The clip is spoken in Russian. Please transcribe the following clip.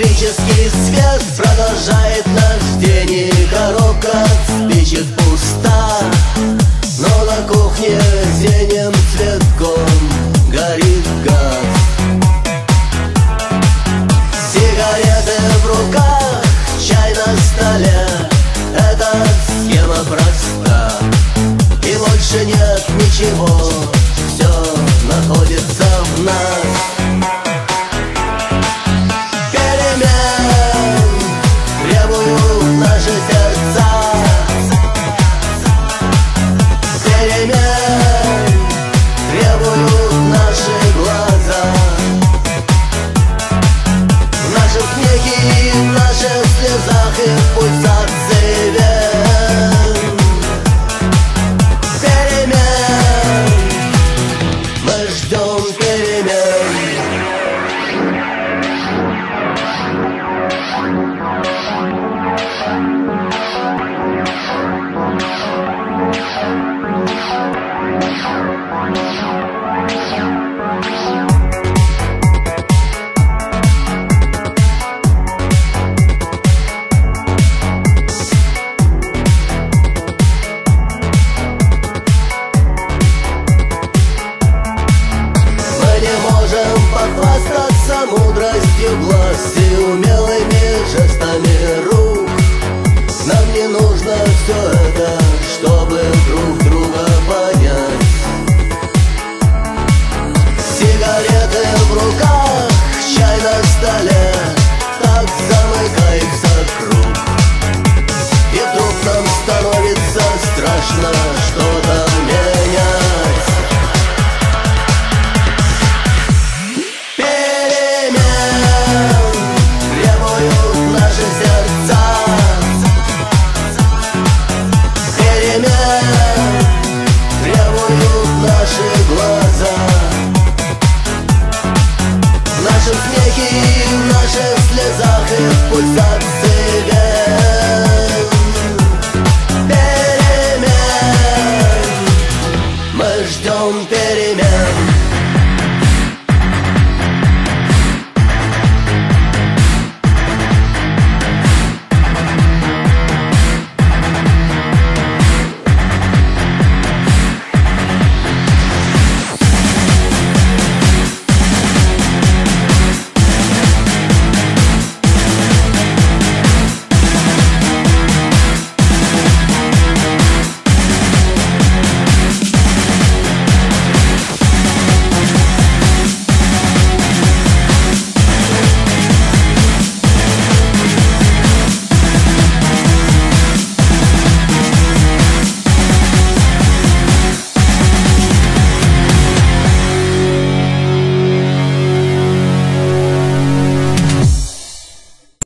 Электрический свет Продолжает наш день и коробка спичек пуста. Но на кухне синим цвет слышно что-то